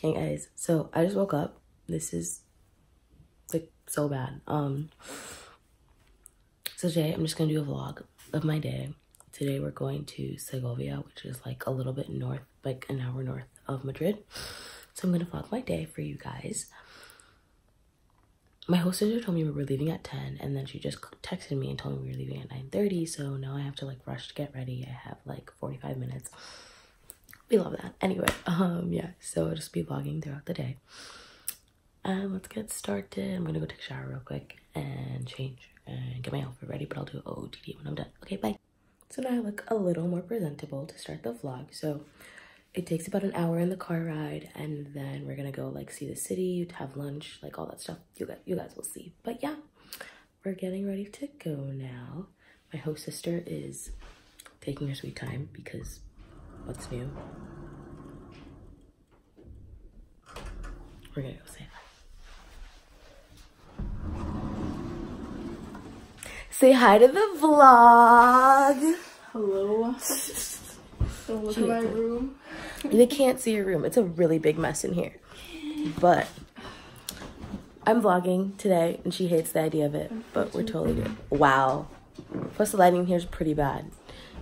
Hey guys, so I just woke up. This is like so bad. Um so today I'm just gonna do a vlog of my day. Today we're going to Segovia, which is like a little bit north, like an hour north of Madrid. So I'm gonna vlog my day for you guys. My host told me we were leaving at 10 and then she just texted me and told me we were leaving at 9.30 so now I have to like rush to get ready. I have like 45 minutes we love that. Anyway um yeah so i'll just be vlogging throughout the day. Um let's get started. I'm gonna go take a shower real quick and change and get my outfit ready but i'll do OOTD when i'm done. Okay bye. So now i look a little more presentable to start the vlog. So it takes about an hour in the car ride and then we're gonna go like see the city have lunch like all that stuff. You guys you guys will see. But yeah we're getting ready to go now. My host sister is taking her sweet time because what's new. We're gonna go say hi. Say hi to the vlog. Hello. So look at my room. They can't see your room. It's a really big mess in here. But I'm vlogging today and she hates the idea of it, but we're totally good. Wow. Plus the lighting here is pretty bad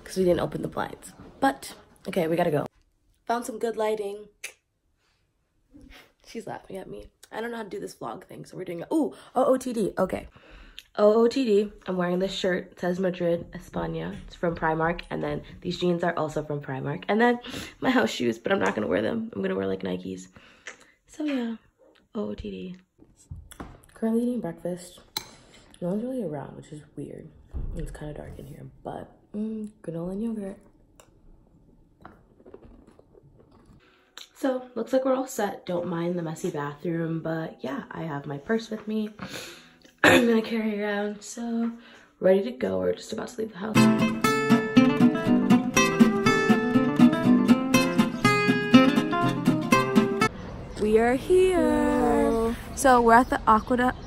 because we didn't open the blinds. But Okay, we gotta go. Found some good lighting. She's laughing at me. I don't know how to do this vlog thing, so we're doing it. Ooh, OOTD. Okay. OOTD. I'm wearing this shirt. It says Madrid, España. It's from Primark. And then these jeans are also from Primark. And then my house shoes, but I'm not gonna wear them. I'm gonna wear like Nikes. So yeah, OOTD. Currently eating breakfast. No one's really around, which is weird. It's kind of dark in here, but mm, granola and yogurt. So looks like we're all set. Don't mind the messy bathroom, but yeah, I have my purse with me. I'm gonna carry around. So ready to go. We're just about to leave the house. We are here. So we're at the aqueduct.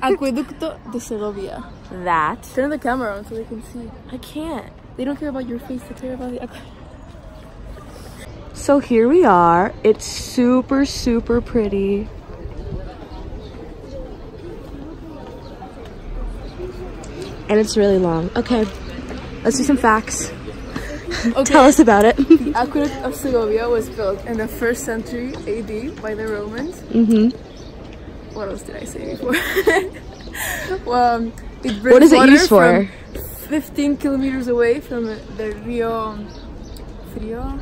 Aqueducto de Segovia. That. Turn the camera on so they can see. I can't. They don't care about your face. They care about the aqueduct. So here we are. It's super, super pretty. And it's really long. Okay, let's do some facts. Okay. Tell us about it. the aqueduct of Segovia was built in the first century AD by the Romans. Mm-hmm. What else did I say before? well, um, it what is it used for? 15 kilometers away from the Rio Frio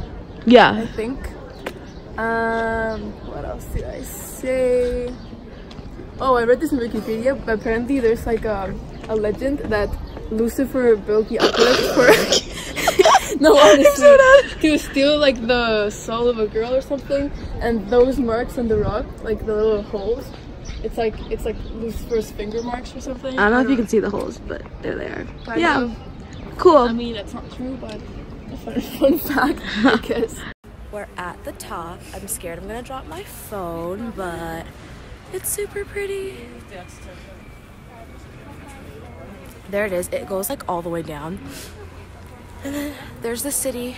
yeah. I think. Um, what else did I say? Oh, I read this in Wikipedia, but apparently there's like a, a legend that Lucifer built the aqueduct for... no, honestly, to steal like the soul of a girl or something, and those marks on the rock, like the little holes, it's like it's like Lucifer's finger marks or something. I don't know if you can see the holes, but there they are. There. Yeah, cool. I mean, that's not true, but fun, fun fact, guess. We're at the top. I'm scared I'm gonna drop my phone, but it's super pretty. There it is. It goes like all the way down. And then there's the city.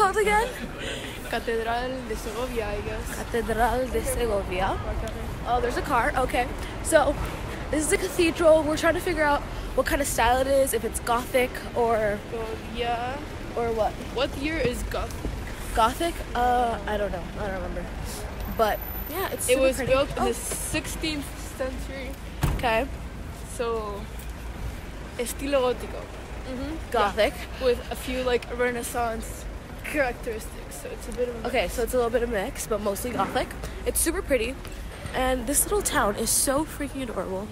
Called again? Catedral de Segovia, I guess. Catedral de Segovia. Oh, there's a car. Okay. So, this is a cathedral. We're trying to figure out what kind of style it is, if it's Gothic or... yeah. Or what? What year is Gothic? Gothic? Uh, I don't know. I don't remember. But, yeah, it's It was pretty. built oh. in the 16th century. Okay. So, estilo gótico. Mm -hmm. Gothic. Yeah. With a few, like, Renaissance characteristics. So it's a bit of a okay. So it's a little bit of mix, but mostly gothic. It's super pretty, and this little town is so freaking adorable.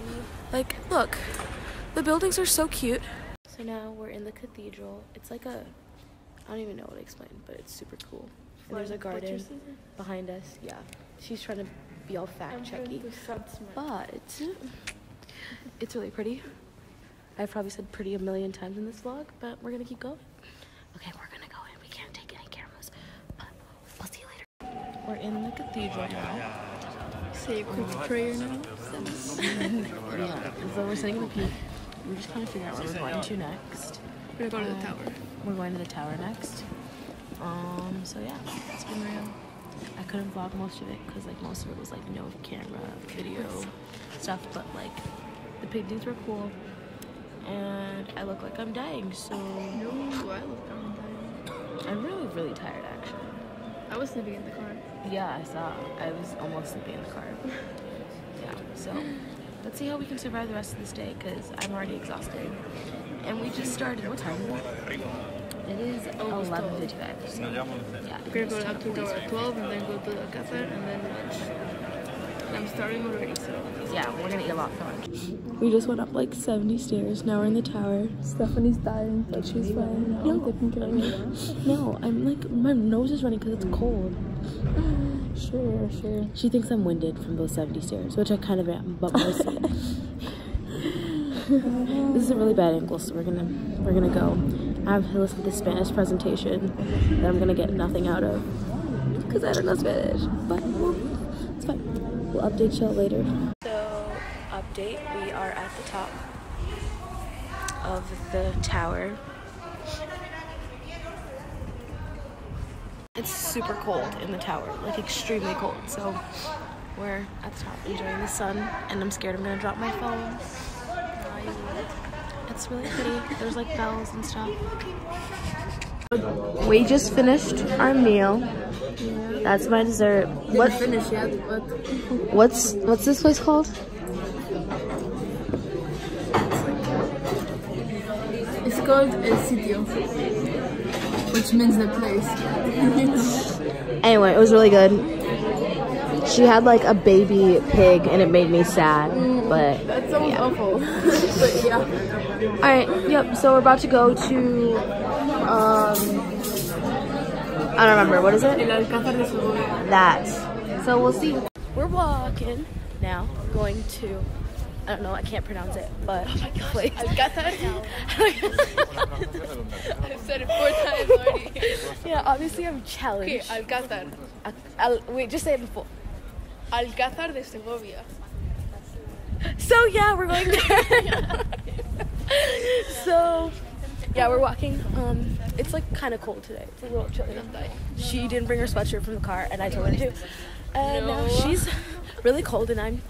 Like, look, the buildings are so cute. So now we're in the cathedral. It's like a, I don't even know what to explain, but it's super cool. And there's a garden behind us. Yeah, she's trying to be all fact checky, but it's really pretty. I've probably said pretty a million times in this vlog, but we're gonna keep going. Okay, we're we're in the cathedral now. Say a quick prayer now. yeah, so we're sitting in the peak. We're just trying to figure out where we're going to next. We're gonna go to the tower. We're going to the tower next. Um, so yeah, it's been real. I couldn't vlog most of it because like most of it was like no camera, video stuff, but like the paintings were cool. And I look like I'm dying, so No, I look down and I'm really, really tired actually. I was sleeping in the car. Yeah, I saw. I was almost sleeping in the car. Yeah, so let's see how we can survive the rest of this day because I'm already exhausted. And we just started. What time is it? It is Oh, 11.55. So, yeah, We're gonna go up to tower at 12 and then go to the cafe and then lunch. And I'm starting already, so. yeah, we're gonna eat a lot for lunch. We just went up like 70 stairs. Now we're in the tower. Stephanie's dying, but she's fine. No, taking care of me. No, I'm like, my nose is running because it's cold. Sure, sure. She thinks I'm winded from those 70 stairs, which I kind of am, but mostly. this is a really bad angle, so we're gonna we're gonna go. I have to listen to the Spanish presentation that I'm gonna get nothing out of because I don't know Spanish. But well, it's fine. We'll update y'all later. So update: we are at the top of the tower. It's super cold in the tower, like extremely cold. So we're at the top enjoying the sun, and I'm scared I'm gonna drop my phone. It's really pretty. There's like bells and stuff. We just finished our meal. That's my dessert. What? Finish yet, but What's what's this place called? it's called El Sitio, which means the place. Anyway, it was really good. She had like a baby pig, and it made me sad. But That sounds yeah. awful. but yeah. All right. Yep. So we're about to go to. Um, I don't remember. What is it? El Alcázar de Segovia. that. So we'll see. We're walking now, going to. I don't know. I can't pronounce it, but Oh my place. Alcázar. I've said it four times already. yeah, obviously I'm Okay, challenged. Alcázar. I, I'll, wait, just say it before. Alcázar de Segovia. So yeah, we're going there. so yeah, we're walking. Um, it's like kind of cold today. It's a little chilly. She didn't bring her sweatshirt from the car, and I told her to. And now No. she's really cold, and I'm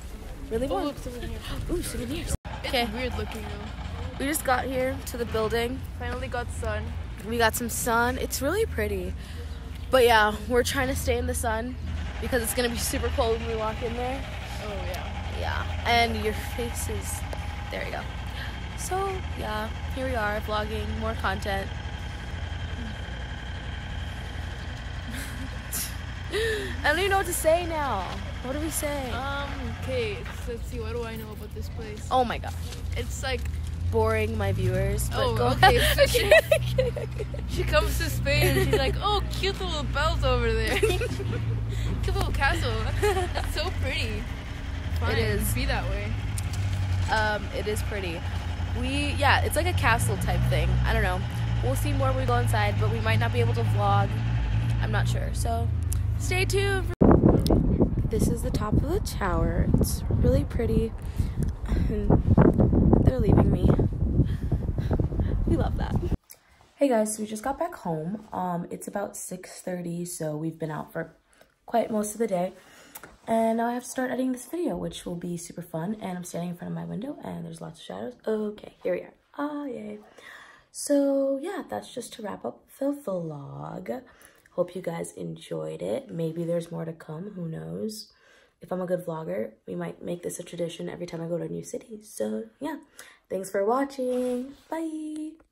really Oh, warm. look, souvenir. Ooh, souvenirs. Okay. weird looking though. We just got here to the building. Finally got sun. We got some sun. It's really pretty. But yeah, we're trying to stay in the sun because it's gonna be super cold when we walk in there. Oh yeah. Yeah, and your face is. There you go. So, yeah, here we are vlogging more content. I don't even know what to say now. What do we say? Um. Okay. so Let's see. What do I know about this place? Oh my god. It's like. Boring my viewers. But Oh, go okay. So she, she comes to Spain and she's like, "Oh, cute little bells over there. cute little castle. That's so pretty. Fine, is. Be that way. um, it is pretty. We, yeah, it's like a castle type thing. I don't know. We'll see more when we go inside, but we might not be able to vlog. I'm not sure. So, stay tuned. This is the top of the tower. It's really pretty. They're leaving me. We love that. Hey guys, so we just got back home. Um, it's about 6.30, so we've been out for quite most of the day. And now I have to start editing this video, which will be super fun. And I'm standing in front of my window and there's lots of shadows. Okay, here we are. Ah, yay. So yeah, that's just to wrap up the vlog. Hope you guys enjoyed it. Maybe there's more to come, who knows. If I'm a good vlogger, we might make this a tradition every time I go to a new city. So yeah, thanks for watching. Bye.